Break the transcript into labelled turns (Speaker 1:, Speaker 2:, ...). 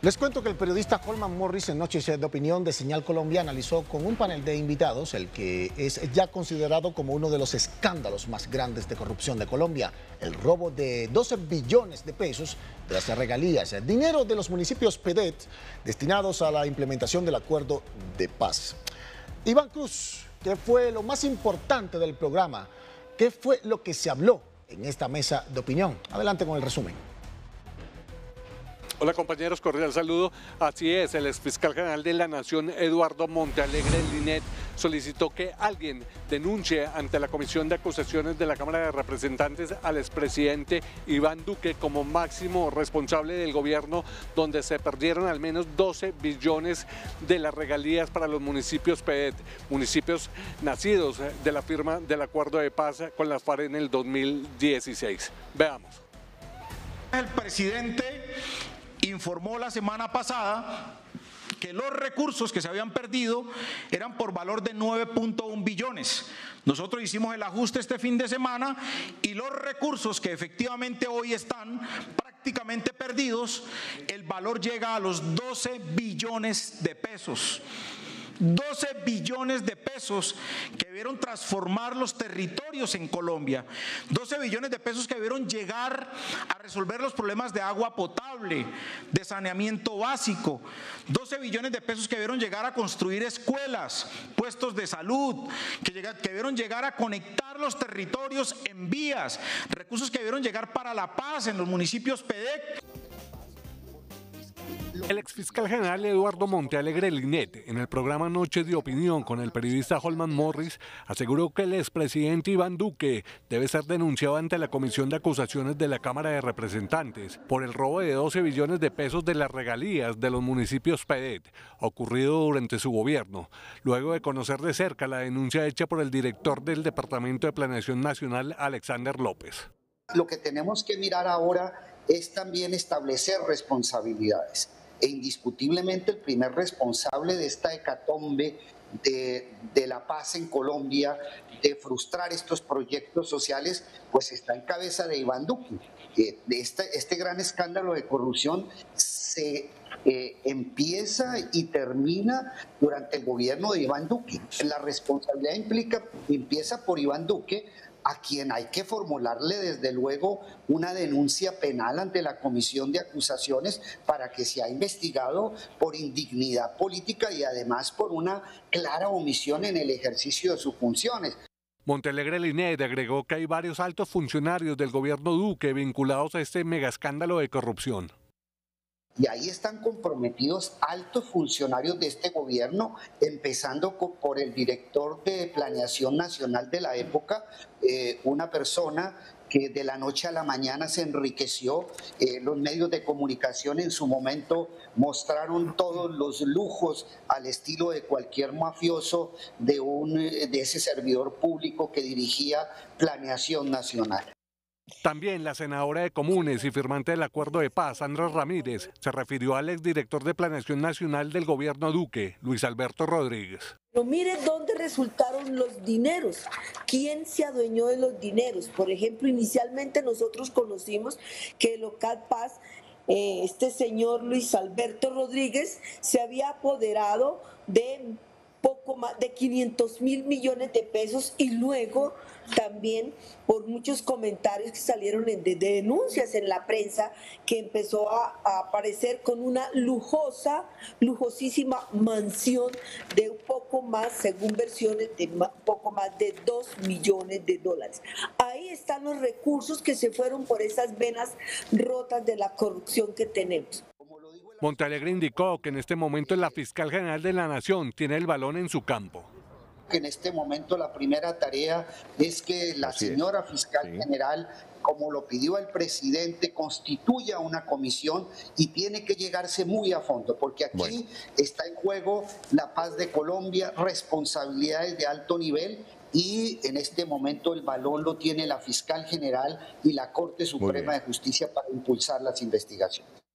Speaker 1: Les cuento que el periodista Holman Morris en Noches de Opinión de Señal Colombia analizó con un panel de invitados el que es ya considerado como uno de los escándalos más grandes de corrupción de Colombia, el robo de 12 billones de pesos de las regalías, dinero de los municipios PEDET destinados a la implementación del acuerdo de paz. Iván Cruz, ¿qué fue lo más importante del programa? ¿Qué fue lo que se habló en esta mesa de opinión? Adelante con el resumen.
Speaker 2: Hola compañeros, cordial saludo. Así es, el exfiscal general de la Nación, Eduardo Montealegre Linet, solicitó que alguien denuncie ante la Comisión de Acusaciones de la Cámara de Representantes al expresidente Iván Duque como máximo responsable del gobierno, donde se perdieron al menos 12 billones de las regalías para los municipios PED, municipios nacidos de la firma del acuerdo de paz con las FARC en el 2016. Veamos.
Speaker 3: El presidente informó la semana pasada que los recursos que se habían perdido eran por valor de 9.1 billones. Nosotros hicimos el ajuste este fin de semana y los recursos que efectivamente hoy están prácticamente perdidos, el valor llega a los 12 billones de pesos. 12 billones de pesos que vieron transformar los territorios en Colombia. 12 billones de pesos que vieron llegar a resolver los problemas de agua potable, de saneamiento básico. 12 billones de pesos que vieron llegar a construir escuelas, puestos de salud, que, vieron llegar a conectar los territorios en vías, recursos que vieron llegar para la paz en los municipios PEDEC.
Speaker 2: El exfiscal general Eduardo Montealegre Linet, en el programa Noche de Opinión con el periodista Holman Morris, aseguró que el expresidente Iván Duque debe ser denunciado ante la Comisión de Acusaciones de la Cámara de Representantes por el robo de 12 billones de pesos de las regalías de los municipios PEDET, ocurrido durante su gobierno, luego de conocer de cerca la denuncia hecha por el director del Departamento de Planeación Nacional, Alexander López.
Speaker 4: Lo que tenemos que mirar ahora es también establecer responsabilidades e indiscutiblemente el primer responsable de esta hecatombe de, la paz en Colombia, de frustrar estos proyectos sociales, pues está en cabeza de Iván Duque. de este, este, gran escándalo de corrupción se eh, empieza y termina durante el gobierno de Iván Duque. La responsabilidad implica, empieza por Iván Duque, a quien hay que formularle desde luego una denuncia penal ante la Comisión de Acusaciones para que sea investigado por indignidad política y además por una clara omisión en el ejercicio de sus funciones.
Speaker 2: Montelegre Linet agregó que hay varios altos funcionarios del gobierno Duque vinculados a este megascándalo de corrupción.
Speaker 4: Y ahí están comprometidos altos funcionarios de este gobierno, empezando por el director de Planeación Nacional de la época, eh, una persona que de la noche a la mañana se enriqueció. Eh, los medios de comunicación en su momento mostraron todos los lujos al estilo de cualquier mafioso de, un, de ese servidor público que dirigía Planeación Nacional.
Speaker 2: También la senadora de Comunes y firmante del acuerdo de paz, Sandra Ramírez, se refirió al exdirector de Planeación Nacional del gobierno Duque, Luis Alberto Rodríguez.
Speaker 5: Pero mire dónde resultaron los dineros, quién se adueñó de los dineros. Por ejemplo, inicialmente nosotros conocimos que el local Paz, eh, este señor Luis Alberto Rodríguez, se había apoderado de poco más de 500 mil millones de pesos y luego también por muchos comentarios que salieron de, denuncias en la prensa que empezó a, aparecer con una lujosa, lujosísima mansión de un poco más, según versiones, de poco más de 2 millones de dólares. Ahí están los recursos que se fueron por esas venas rotas de la corrupción que tenemos.
Speaker 2: Montalegre indicó que en este momento la fiscal general de la Nación tiene el balón en su campo.
Speaker 4: En este momento la primera tarea es que la señora fiscal general como lo pidió el presidente, constituya una comisión y tiene que llegarse muy a fondo, porque aquí está en juego la paz de Colombia, responsabilidades de alto nivel y en este momento el balón lo tiene la fiscal general y la Corte Suprema de Justicia para impulsar las investigaciones.